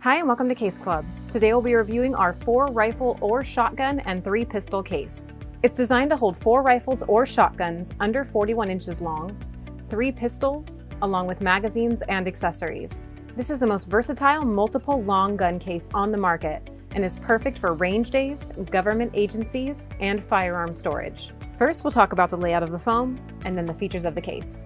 Hi and welcome to Case Club. Today we'll be reviewing our 4 rifle or shotgun and 3 pistol case. It's designed to hold 4 rifles or shotguns under 41 inches long, 3 pistols, along with magazines and accessories. This is the most versatile multiple long gun case on the market and is perfect for range days, government agencies, and firearm storage. First, we'll talk about the layout of the foam and then the features of the case.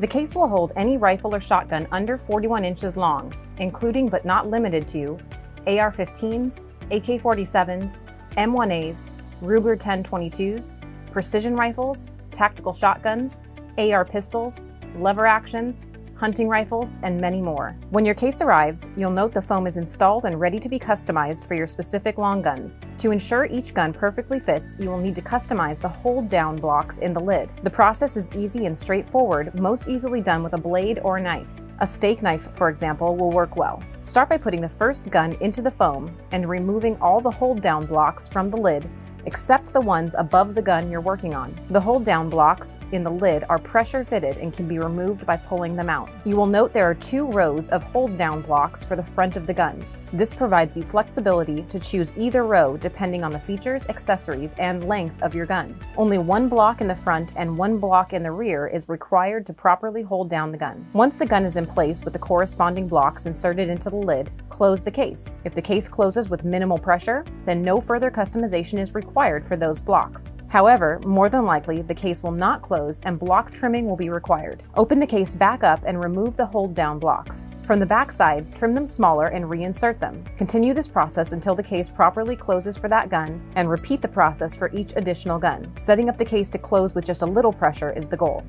The case will hold any rifle or shotgun under 41 inches long, including but not limited to AR-15s, AK-47s, M1As, Ruger 1022s, precision rifles, tactical shotguns, AR pistols, lever actions, hunting rifles, and many more. When your case arrives, you'll note the foam is installed and ready to be customized for your specific long guns. To ensure each gun perfectly fits, you will need to customize the hold down blocks in the lid. The process is easy and straightforward, most easily done with a blade or a knife. A steak knife, for example, will work well. Start by putting the first gun into the foam and removing all the hold down blocks from the lid except the ones above the gun you're working on. The hold down blocks in the lid are pressure fitted and can be removed by pulling them out. You will note there are two rows of hold down blocks for the front of the guns. This provides you flexibility to choose either row depending on the features, accessories, and length of your gun. Only one block in the front and one block in the rear is required to properly hold down the gun. Once the gun is in place with the corresponding blocks inserted into the lid, close the case. If the case closes with minimal pressure, then no further customization is required required for those blocks. However, more than likely, the case will not close and block trimming will be required. Open the case back up and remove the hold down blocks. From the back side, trim them smaller and reinsert them. Continue this process until the case properly closes for that gun and repeat the process for each additional gun. Setting up the case to close with just a little pressure is the goal.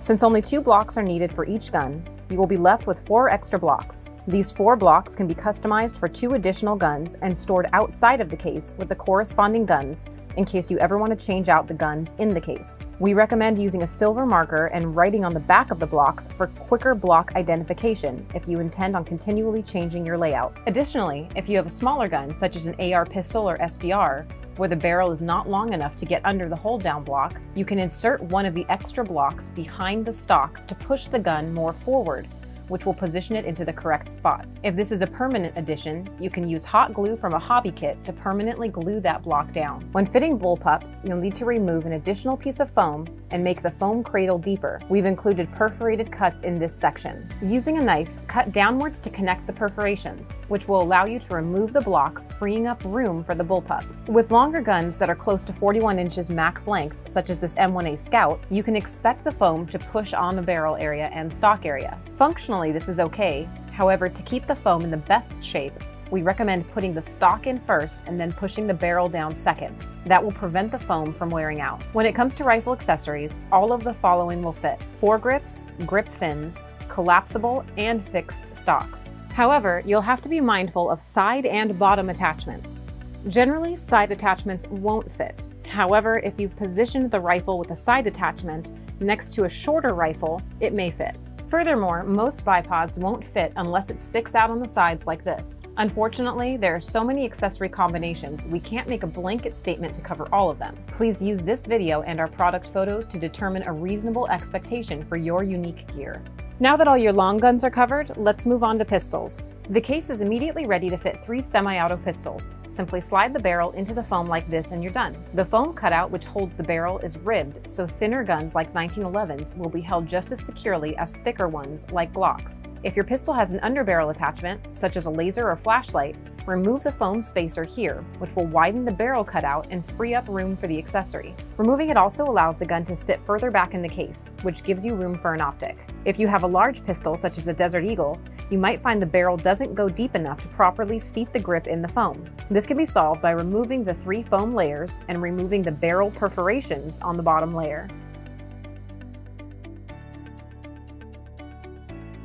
Since only two blocks are needed for each gun, you will be left with four extra blocks. These four blocks can be customized for two additional guns and stored outside of the case with the corresponding guns in case you ever want to change out the guns in the case. We recommend using a silver marker and writing on the back of the blocks for quicker block identification if you intend on continually changing your layout. Additionally, if you have a smaller gun, such as an AR pistol or SBR, where the barrel is not long enough to get under the hold down block, you can insert one of the extra blocks behind the stock to push the gun more forward which will position it into the correct spot. If this is a permanent addition, you can use hot glue from a hobby kit to permanently glue that block down. When fitting bullpups, you'll need to remove an additional piece of foam and make the foam cradle deeper. We've included perforated cuts in this section. Using a knife, cut downwards to connect the perforations, which will allow you to remove the block, freeing up room for the bullpup. With longer guns that are close to 41 inches max length, such as this M1A Scout, you can expect the foam to push on the barrel area and stock area. Functional Functionally, this is okay. However, to keep the foam in the best shape, we recommend putting the stock in first and then pushing the barrel down second. That will prevent the foam from wearing out. When it comes to rifle accessories, all of the following will fit. Foregrips, grip fins, collapsible, and fixed stocks. However, you'll have to be mindful of side and bottom attachments. Generally, side attachments won't fit. However, if you've positioned the rifle with a side attachment next to a shorter rifle, it may fit. Furthermore, most bipods won't fit unless it sticks out on the sides like this. Unfortunately, there are so many accessory combinations, we can't make a blanket statement to cover all of them. Please use this video and our product photos to determine a reasonable expectation for your unique gear. Now that all your long guns are covered, let's move on to pistols. The case is immediately ready to fit three semi-auto pistols. Simply slide the barrel into the foam like this and you're done. The foam cutout which holds the barrel is ribbed, so thinner guns like 1911s will be held just as securely as thicker ones like Glocks. If your pistol has an underbarrel attachment, such as a laser or flashlight, remove the foam spacer here, which will widen the barrel cutout and free up room for the accessory. Removing it also allows the gun to sit further back in the case, which gives you room for an optic. If you have a large pistol, such as a Desert Eagle, you might find the barrel doesn't go deep enough to properly seat the grip in the foam. This can be solved by removing the three foam layers and removing the barrel perforations on the bottom layer.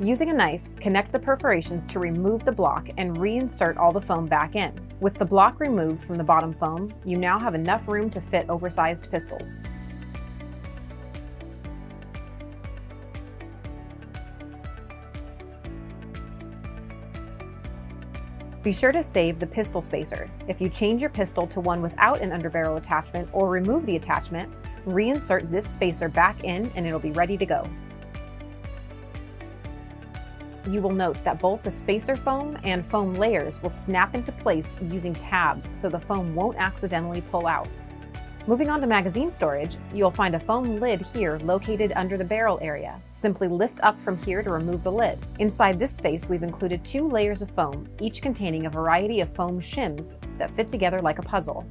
Using a knife, connect the perforations to remove the block and reinsert all the foam back in. With the block removed from the bottom foam, you now have enough room to fit oversized pistols. Be sure to save the pistol spacer. If you change your pistol to one without an underbarrel attachment or remove the attachment, reinsert this spacer back in and it'll be ready to go. You will note that both the spacer foam and foam layers will snap into place using tabs so the foam won't accidentally pull out. Moving on to magazine storage, you'll find a foam lid here located under the barrel area. Simply lift up from here to remove the lid. Inside this space, we've included two layers of foam, each containing a variety of foam shims that fit together like a puzzle.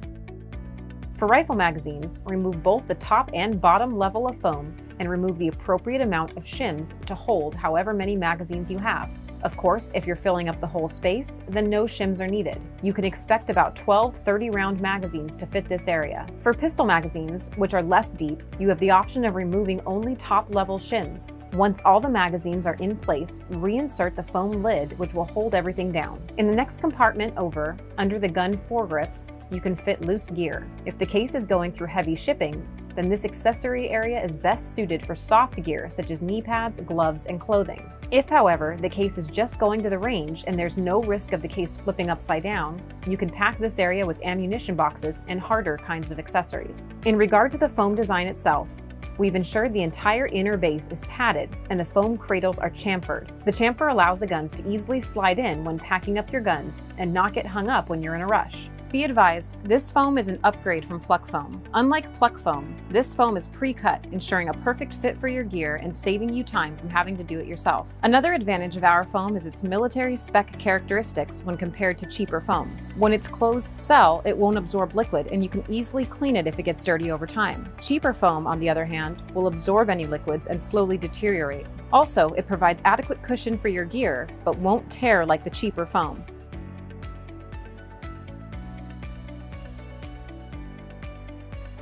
For rifle magazines, remove both the top and bottom level of foam and remove the appropriate amount of shims to hold however many magazines you have. Of course, if you're filling up the whole space, then no shims are needed. You can expect about 12 30 round magazines to fit this area. For pistol magazines, which are less deep, you have the option of removing only top level shims. Once all the magazines are in place, reinsert the foam lid, which will hold everything down. In the next compartment over, under the gun foregrips, you can fit loose gear. If the case is going through heavy shipping, then this accessory area is best suited for soft gear such as knee pads, gloves, and clothing. If, however, the case is just going to the range and there's no risk of the case flipping upside down, you can pack this area with ammunition boxes and harder kinds of accessories. In regard to the foam design itself, We've ensured the entire inner base is padded and the foam cradles are chamfered. The chamfer allows the guns to easily slide in when packing up your guns and not get hung up when you're in a rush. Be advised, this foam is an upgrade from Pluck Foam. Unlike Pluck Foam, this foam is pre-cut, ensuring a perfect fit for your gear and saving you time from having to do it yourself. Another advantage of our foam is its military spec characteristics when compared to cheaper foam. When it's closed cell, it won't absorb liquid and you can easily clean it if it gets dirty over time. Cheaper foam, on the other hand, will absorb any liquids and slowly deteriorate. Also, it provides adequate cushion for your gear, but won't tear like the cheaper foam.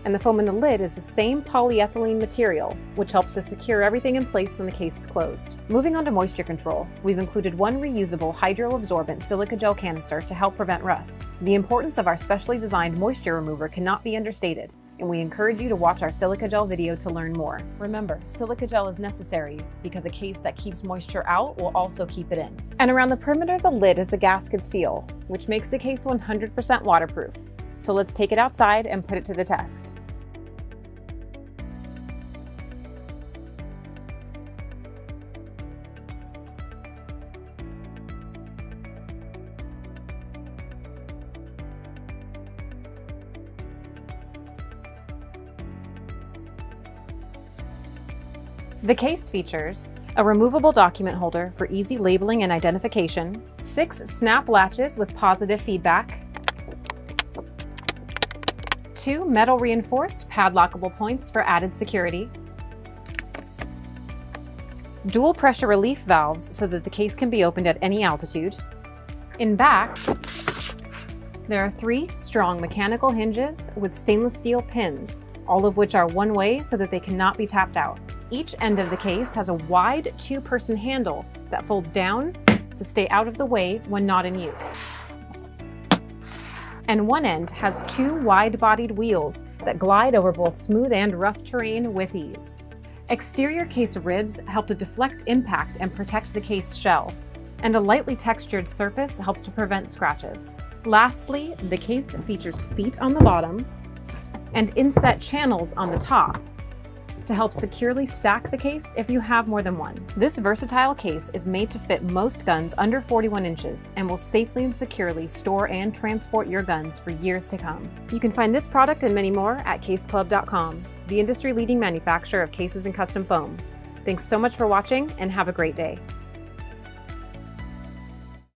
And the foam in the lid is the same polyethylene material, which helps to secure everything in place when the case is closed. Moving on to moisture control, we've included one reusable hydro-absorbent silica gel canister to help prevent rust. The importance of our specially designed moisture remover cannot be understated, and we encourage you to watch our silica gel video to learn more. Remember, silica gel is necessary because a case that keeps moisture out will also keep it in. And around the perimeter of the lid is a gasket seal, which makes the case 100% waterproof. So let's take it outside and put it to the test. The case features a removable document holder for easy labeling and identification, six snap latches with positive feedback, two metal reinforced padlockable points for added security, dual pressure relief valves so that the case can be opened at any altitude. In back, there are three strong mechanical hinges with stainless steel pins, all of which are one way so that they cannot be tapped out. Each end of the case has a wide two-person handle that folds down to stay out of the way when not in use. And one end has two wide-bodied wheels that glide over both smooth and rough terrain with ease. Exterior case ribs help to deflect impact and protect the case shell, and a lightly textured surface helps to prevent scratches. Lastly, the case features feet on the bottom and inset channels on the top to help securely stack the case if you have more than one. This versatile case is made to fit most guns under 41 inches and will safely and securely store and transport your guns for years to come. You can find this product and many more at caseclub.com, the industry leading manufacturer of cases and custom foam. Thanks so much for watching and have a great day.